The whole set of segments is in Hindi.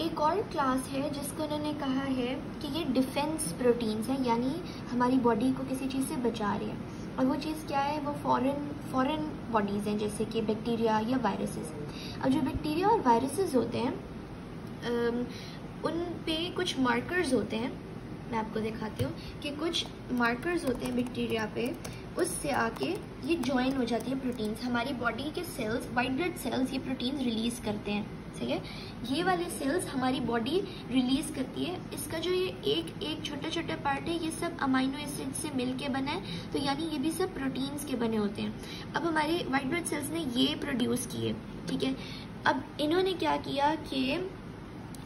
एक और क्लास है जिसको उन्होंने कहा है कि ये डिफेंस प्रोटीन्स हैं, यानी हमारी बॉडी को किसी चीज़ से बचा रही है। और वो चीज़ क्या है? वो फॉरेन फॉरेन बॉडीज़ हैं, जैसे कि बैक्टीरिया या वायरसेस अब जो बैक्टीरिया और वायरसेस होते हैं उन पे कुछ मार्कर्स होते हैं। मैं आपको दिखाती हूँ कि कुछ मार्कर्स होते हैं बैक्टीरिया पे, उससे आके ये ज्वाइन हो जाती है प्रोटीन्स हमारी बॉडी के सेल्स वाइट ब्लड सेल्स ये प्रोटीन्स रिलीज़ करते हैं। ठीक है? ये वाले सेल्स हमारी बॉडी रिलीज़ करती है। इसका जो ये एक एक छोटे छोटे पार्ट है, ये सब अमाइनो एसिड से मिल के बना है। तो यानी ये भी सब प्रोटीन्स के बने होते हैं। अब हमारे वाइट ब्लड सेल्स ने ये प्रोड्यूस किए, ठीक है? अब इन्होंने क्या किया कि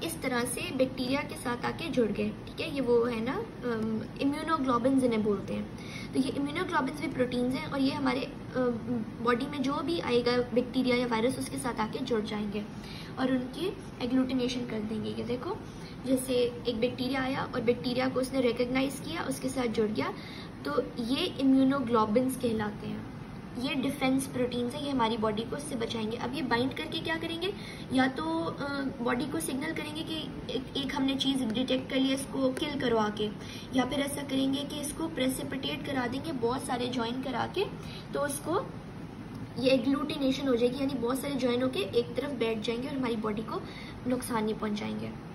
इस तरह से बैक्टीरिया के साथ आके जुड़ गए, ठीक है? ये वो है ना इम्यूनोग्लोबिन इन्हें बोलते हैं। तो ये इम्यूनोग्लोबिन भी प्रोटीन्स हैं और ये हमारे बॉडी में जो भी आएगा बैक्टीरिया या वायरस उसके साथ आके जुड़ जाएँगे और उनकी एग्लूटिनेशन कर देंगे। ये देखो, जैसे एक बैक्टीरिया आया और बैक्टीरिया को उसने रिकग्नाइज किया, उसके साथ जुड़ गया तो ये इम्यूनोग्लोबिन्स कहलाते हैं। ये डिफेंस प्रोटीन्स है ये हमारी बॉडी को इससे बचाएँगे। अब ये बाइंड करके क्या करेंगे? या तो बॉडी को सिग्नल करेंगे कि एक, एक हमने चीज़ डिटेक्ट कर लिया इसको किल करवा के या फिर ऐसा करेंगे कि इसको प्रेसिपिटेट करा देंगे बहुत सारे ज्वाइन करा के तो उसको ये एग्लूटिनेशन हो जाएगी यानी बहुत सारे ज्वाइन होके एक तरफ़ बैठ जाएँगे और हमारी बॉडी को नुकसान नहीं पहुंचाएँगे।